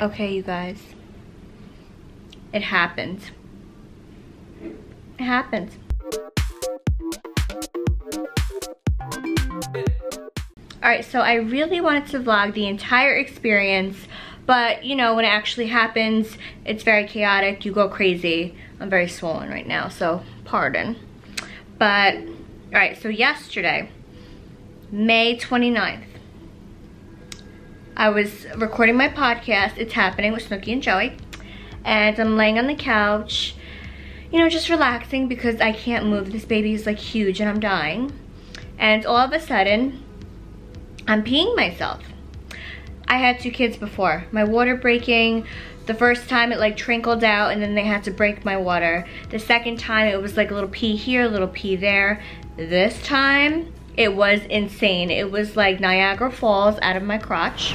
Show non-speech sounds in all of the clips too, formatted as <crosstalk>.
Okay, you guys. It happened. It happened. Alright, so I really wanted to vlog the entire experience, but you know, when it actually happens, it's very chaotic, you go crazy. I'm very swollen right now, so pardon. But, alright, so yesterday, May 29th, I was recording my podcast, It's Happening with Snooki and Joey, and I'm laying on the couch, you know, just relaxing because I can't move. This baby is like huge and I'm dying. And all of a sudden, I'm peeing myself. I had two kids before. My water breaking, the first time it like trickled out and then they had to break my water. The second time it was like a little pee here, a little pee there. This time it was insane. It was like Niagara Falls out of my crotch.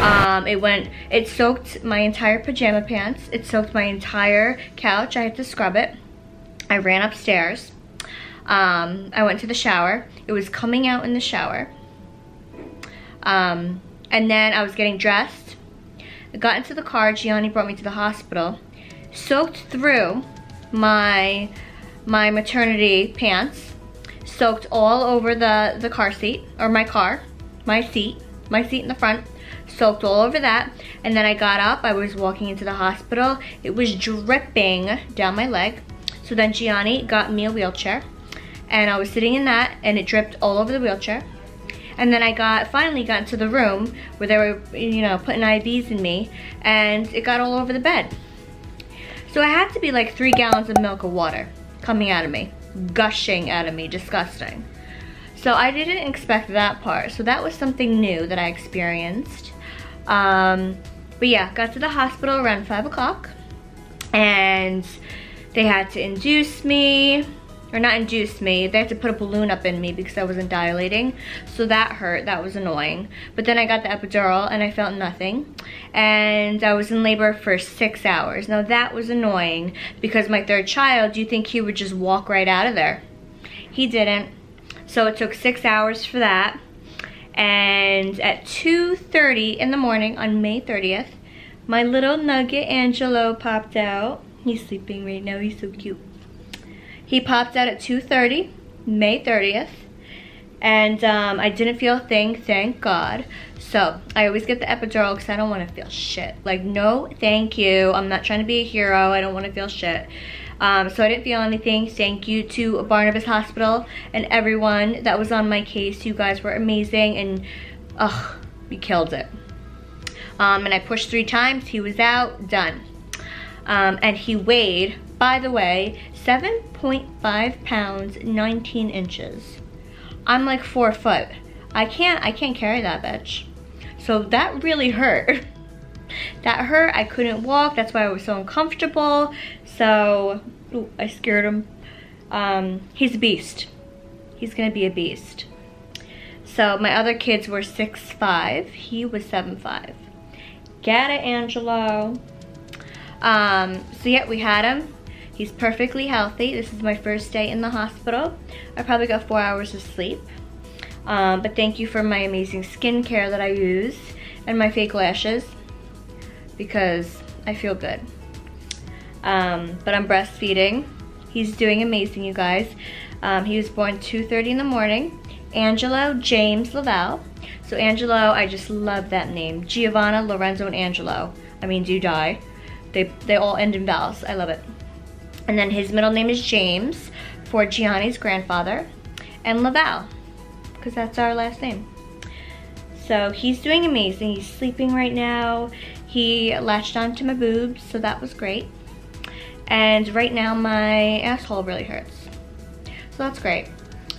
Um, it went, it soaked my entire pajama pants. It soaked my entire couch. I had to scrub it. I ran upstairs. Um, I went to the shower. It was coming out in the shower. Um, and then I was getting dressed. I got into the car. Jionni brought me to the hospital. Soaked through my my maternity pants. Soaked all over the, the car seat, or my car, my seat, my seat in the front. Soaked all over that. And then I got up. I was walking into the hospital. It was dripping down my leg. So then Jionni got me a wheelchair. And I was sitting in that, and it dripped all over the wheelchair. And then I got, finally got into the room where they were, you know, putting IVs in me and it got all over the bed. So I had to be like three gallons of milk of water coming out of me, gushing out of me, disgusting. So I didn't expect that part. So that was something new that I experienced. Um, but yeah, got to the hospital around five o'clock and they had to induce me or not induced me. They had to put a balloon up in me because I wasn't dilating. So that hurt, that was annoying. But then I got the epidural and I felt nothing. And I was in labor for six hours. Now that was annoying because my third child, Do you think he would just walk right out of there. He didn't. So it took six hours for that. And at 2.30 in the morning on May 30th, my little nugget Angelo popped out. He's sleeping right now, he's so cute. He popped out at 2.30, May 30th. And um, I didn't feel a thing, thank God. So I always get the epidural because I don't want to feel shit. Like, no, thank you. I'm not trying to be a hero. I don't want to feel shit. Um, so I didn't feel anything. Thank you to Barnabas Hospital and everyone that was on my case. You guys were amazing and, ugh, we killed it. Um, and I pushed three times. He was out, done. Um, and he weighed, by the way, 7.5 pounds, 19 inches. I'm like four foot. I can't, I can't carry that bitch. So that really hurt. <laughs> that hurt, I couldn't walk, that's why I was so uncomfortable. So, ooh, I scared him. Um, he's a beast. He's gonna be a beast. So my other kids were six five. he was seven five. Get it, Angelo. Um, so yeah, we had him. He's perfectly healthy. This is my first day in the hospital. I probably got four hours of sleep. Um, but thank you for my amazing skincare that I use and my fake lashes because I feel good. Um, but I'm breastfeeding. He's doing amazing, you guys. Um, he was born 2.30 in the morning. Angelo James LaValle. So Angelo, I just love that name. Giovanna, Lorenzo, and Angelo. I mean, do die. They, they all end in vowels. I love it. And then his middle name is James for Jionni's grandfather. And LaValle because that's our last name. So he's doing amazing. He's sleeping right now. He latched onto my boobs, so that was great. And right now my asshole really hurts. So that's great.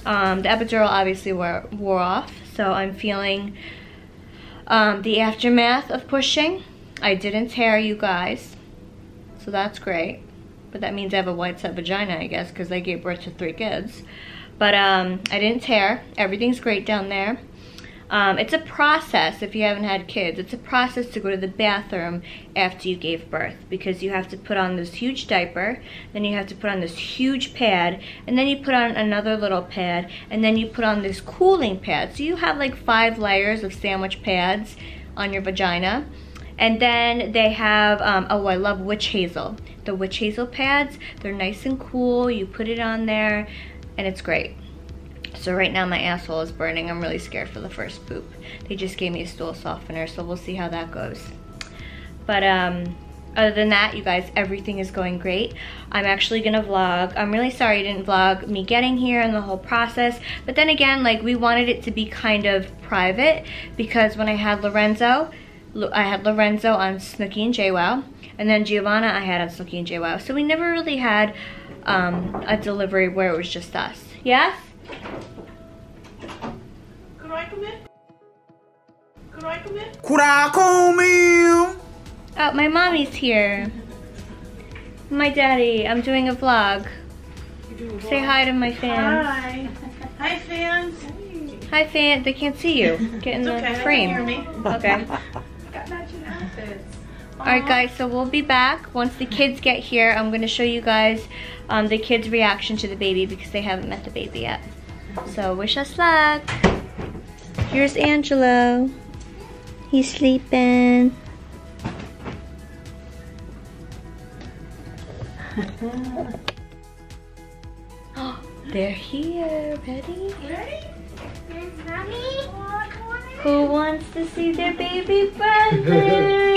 Um, the epidural obviously wore, wore off, so I'm feeling um, the aftermath of pushing. I didn't tear you guys, so that's great. But that means I have a wide set vagina, I guess, because I gave birth to three kids. But um, I didn't tear. Everything's great down there. Um, it's a process if you haven't had kids. It's a process to go to the bathroom after you gave birth because you have to put on this huge diaper, then you have to put on this huge pad, and then you put on another little pad, and then you put on this cooling pad. So you have like five layers of sandwich pads on your vagina. And then they have, um, oh, I love witch hazel. The witch hazel pads, they're nice and cool. You put it on there and it's great. So right now my asshole is burning. I'm really scared for the first poop. They just gave me a stool softener, so we'll see how that goes. But um, other than that, you guys, everything is going great. I'm actually gonna vlog. I'm really sorry I didn't vlog me getting here and the whole process. But then again, like we wanted it to be kind of private because when I had Lorenzo, I had Lorenzo on Snooki and JWoww. And then Giovanna I had on Snooki and JWoww. So we never really had um, a delivery where it was just us. Yes? Could I come in? Could I come in? Could I come in? Oh, my mommy's here. My daddy. I'm doing a vlog. Say hi to my fans. Hi. Hi, fans. Hi, fan. They can't see you. Get in It's the okay. frame. They can hear me. Okay. <laughs> Got matching outfits. Alright guys, so we'll be back. Once the kids get here, I'm going to show you guys um, the kids' reaction to the baby because they haven't met the baby yet. So wish us luck. Here's Angelo. He's sleeping. <laughs> They're here. Ready? Ready? Who wants to see their baby brother? <laughs>